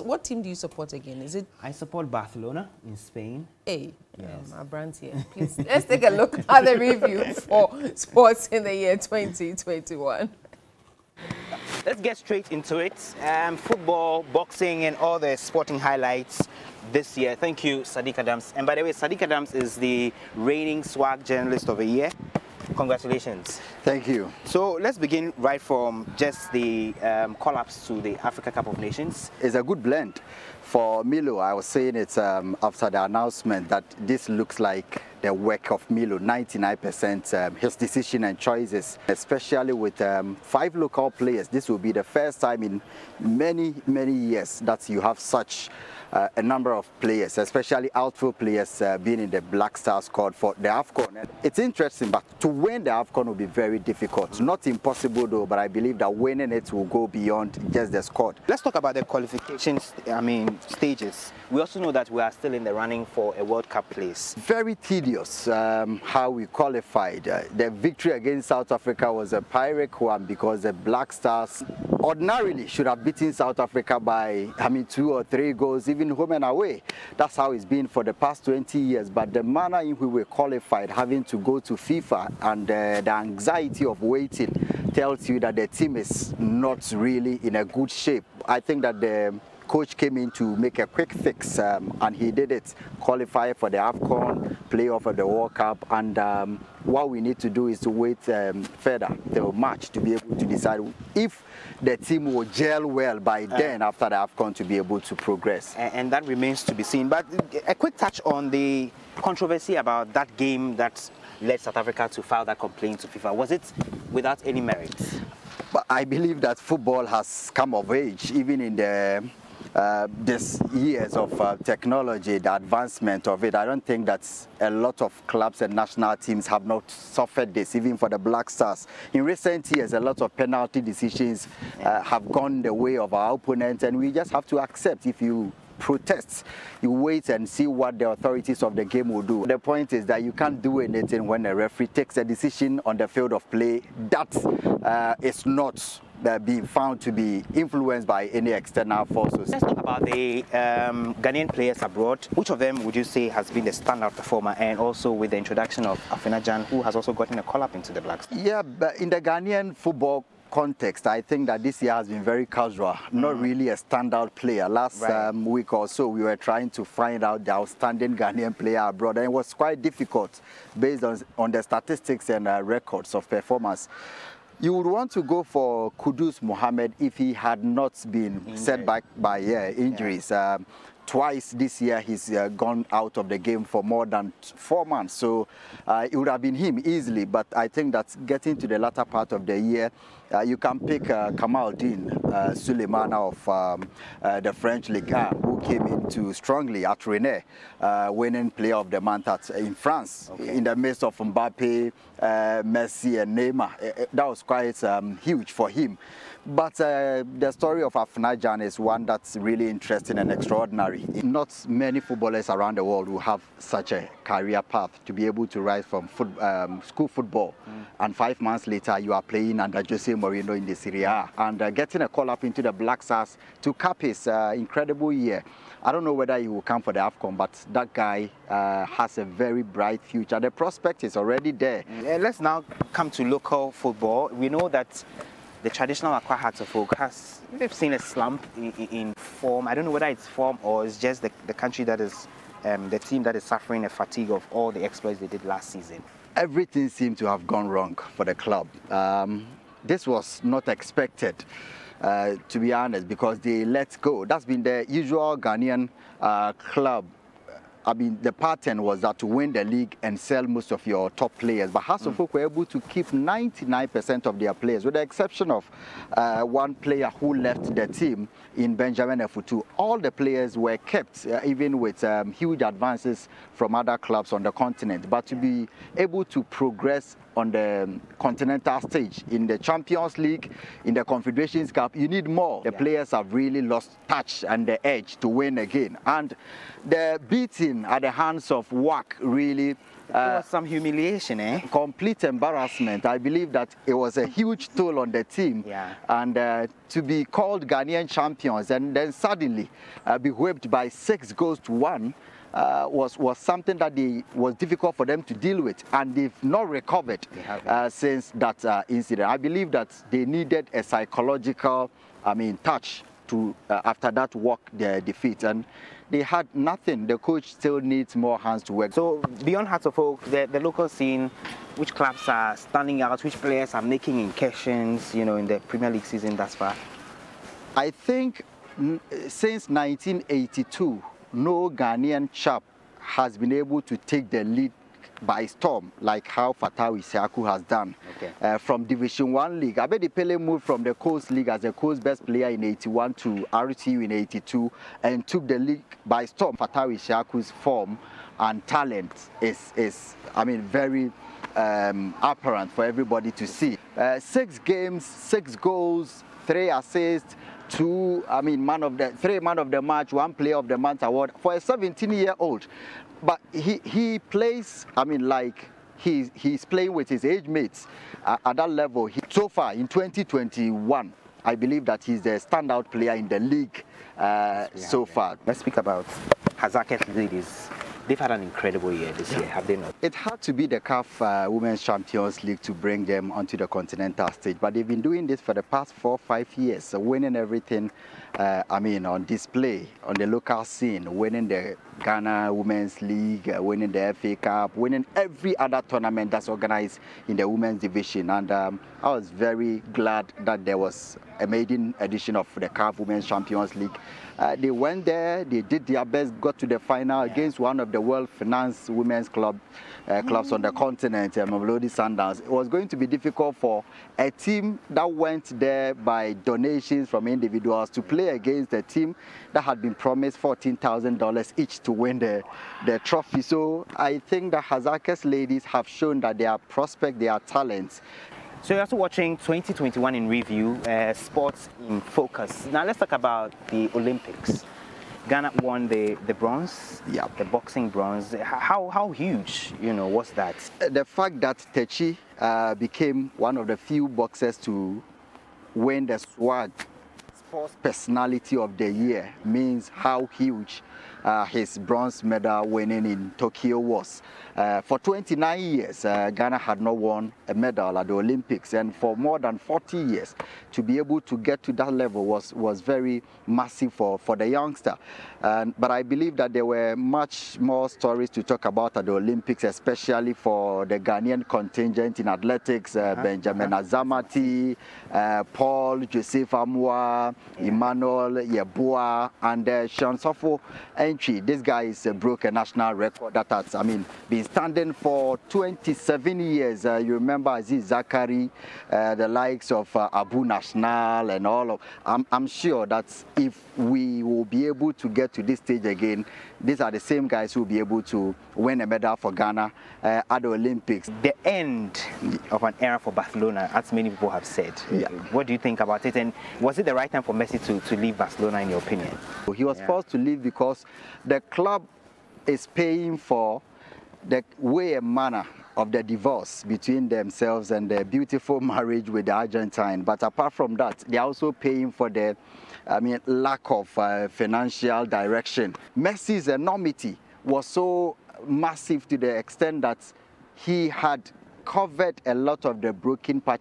What team do you support again? Is it? I support Barcelona in Spain. A. Yes. Um, our brand here. Please, let's take a look at the review for sports in the year 2021. Let's get straight into it. Um, football, boxing, and all the sporting highlights this year. Thank you, Sadiq Adams. And by the way, Sadiq Adams is the reigning SWAG Journalist of the Year. Congratulations. Thank you. So let's begin right from just the um, collapse to the Africa Cup of Nations. It's a good blend. For Milo, I was saying it um, after the announcement that this looks like the work of Milo, 99% um, his decision and choices, especially with um, five local players. This will be the first time in many, many years that you have such uh, a number of players, especially outfield players uh, being in the Black Stars squad for the AFCON. It's interesting, but to win the AFCON will be very difficult. Not impossible though, but I believe that winning it will go beyond just the squad. Let's talk about the qualifications, I mean, stages. We also know that we are still in the running for a World Cup place. Very tedious um, how we qualified. Uh, the victory against South Africa was a Pyrrhic one because the Black Stars ordinarily should have beaten South Africa by, I mean, two or three goals, even home and away. That's how it's been for the past 20 years. But the manner in which we qualified, having to go to FIFA and uh, the anxiety of waiting tells you that the team is not really in a good shape. I think that the coach came in to make a quick fix um, and he did it. Qualify for the afcon playoff of the world cup and um, what we need to do is to wait um, further the match to be able to decide if the team will gel well by uh, then after the afcon to be able to progress. and, and that remains to be seen. But a quick touch on the controversy about that game that led south africa to file that complaint to fifa. Was it without any merit? But I believe that football has come of age, even in the uh, this years of uh, technology, the advancement of it, I don't think that a lot of clubs and national teams have not suffered this, even for the Black Stars. In recent years, a lot of penalty decisions uh, have gone the way of our opponents, and we just have to accept if you protests, you wait and see what the authorities of the game will do. The point is that you can't do anything when a referee takes a decision on the field of play that uh, is not uh, being found to be influenced by any external forces. Let's talk about the um, Ghanaian players abroad. Which of them would you say has been the standout performer and also with the introduction of Afena-Gyan, who has also gotten a call-up into the Blacks? Yeah, but in the Ghanaian football context, I think that this year has been very casual, not mm. really a standout player. Last right. um, week or so, we were trying to find out the outstanding Ghanaian player abroad, and it was quite difficult based on, on the statistics and uh, records of performance. You would want to go for Kudus Mohammed if he had not been set back by yeah, injuries. Yeah. Um, twice this year he's uh, gone out of the game for more than four months. So uh, it would have been him easily. But I think that getting to the latter part of the year, uh, you can pick uh, Kamaldeen uh, Sulemana of um, uh, the French Ligue 1, who came into strongly at Rennes, uh, winning Player of the Month at, in France, okay. in the midst of Mbappe, Messi, and Neymar. that was quite um, huge for him. But uh, the story of Afena is one that's really interesting and extraordinary. Not many footballers around the world who have such a career path to be able to rise from foot, um, school football mm. and five months later you are playing under Jose Mourinho in the Serie A and uh, getting a call up into the Black Stars to cap his uh, incredible year. I don't know whether he will come for the AFCON, but that guy uh, has a very bright future. The prospect is already there. Let's now come to local football. We know that the traditional of Oak has we've seen a slump in, in, form. I don't know whether it's form or it's just the, the country that is um, the team that is suffering a fatigue of all the exploits they did last season. Everything seemed to have gone wrong for the club. Um, this was not expected. Uh, to be honest, because they let go. That's been the usual Ghanaian uh, club I mean, the pattern was that to win the league and sell most of your top players. But of Oak were able to keep 99% of their players, with the exception of uh, one player who left the team in Benjamin Afutu. All the players were kept, uh, even with um, huge advances from other clubs on the continent. But to be able to progress on the um, continental stage in the Champions League, in the Confederations Cup, you need more. The yeah. players have really lost touch and the edge to win again. And the B at the hands of WAC really uh, some humiliation, eh? Complete embarrassment. I believe that it was a huge toll on the team. Yeah. And uh, to be called Ghanaian champions and then suddenly uh, be whipped by six goals to one uh, was was something that they, was difficult for them to deal with, and they've not recovered uh, since that uh, incident. I believe that they needed a psychological, I mean, touch to uh, after that walk their defeat, and they had nothing. The coach still needs more hands to work. So beyond Hearts of Oak, the, the local scene, which clubs are standing out, which players are making incursions, you know, in the Premier League season thus far? I think since 1982 no Ghanaian chap has been able to take the lead by storm, like how Fatawu Issahaku has done okay. uh, from Division 1 League. Abedi Pele moved from the Coast League as the Coast best player in 81 to RTU in 82 and took the league by storm. Fatawu Issahaku's form and talent is, is I mean, very um, apparent for everybody to see. Uh, six games, six goals, three assists, two, I mean, man of the, three man of the match, one player of the month award for a 17 year old. But he, he plays, I mean, like he's, he's playing with his age mates uh, at that level. He, so far in 2021, I believe that he's the standout player in the league uh, so far. Let's speak about Hasaacas ladies. They've had an incredible year this year, have they not? It had to be the CAF uh, Women's Champions League to bring them onto the continental stage, but they've been doing this for the past four, five years, so winning everything, uh, I mean, on display, on the local scene, winning the Ghana Women's League, uh, winning the FA Cup, winning every other tournament that's organized in the women's division. And um, I was very glad that there was a maiden edition of the CAF Women's Champions League. Uh, they went there, they did their best, got to the final yeah. against one of the world finance women's club uh, clubs mm. on the mm. continent, uh, Mamelodi Sundowns. It was going to be difficult for a team that went there by donations from individuals to play against a team that had been promised $14,000 each to win the, the trophy. So I think the Hasaacas ladies have shown that they are prospect, they are talents. So you're also watching 2021 in review, uh, sports in focus. Now let's talk about the Olympics. Ghana won the, the bronze, yeah. the boxing bronze. How, how huge, you know, was that? Uh, the fact that Takyi uh, became one of the few boxers to win the SWAG Sports Personality of the Year means how huge uh, his bronze medal winning in Tokyo was. Uh, for 29 years, uh, Ghana had not won a medal at the Olympics, and for more than 40 years, to be able to get to that level was, was very massive for, for the youngster. And, but I believe that there were much more stories to talk about at the Olympics, especially for the Ghanaian contingent in athletics, uh, -huh. Benjamin -huh. Azamati, uh, Paul, Joseph Amoah, yeah. Emmanuel Yeboah, and uh, Sean Safo Antwi. This guy is uh, broke a national record that has, I mean, been standing for 27 years. Uh, you remember Aziz Zakari, uh, the likes of uh, Abu National and all of, I'm, I'm sure that if we will be able to get to this stage again, these are the same guys who will be able to win a medal for Ghana uh, at the Olympics. The end of an era for Barcelona, as many people have said. Yeah. What do you think about it? And was it the right time for Messi to, to leave Barcelona, in your opinion? He was yeah. forced to leave because the club is paying for the way and manner of the divorce between themselves and their beautiful marriage with the Argentine. But apart from that, they're also paying for the I mean, lack of uh, financial direction. Messi's enormity was so massive to the extent that he had covered a lot of the broken patches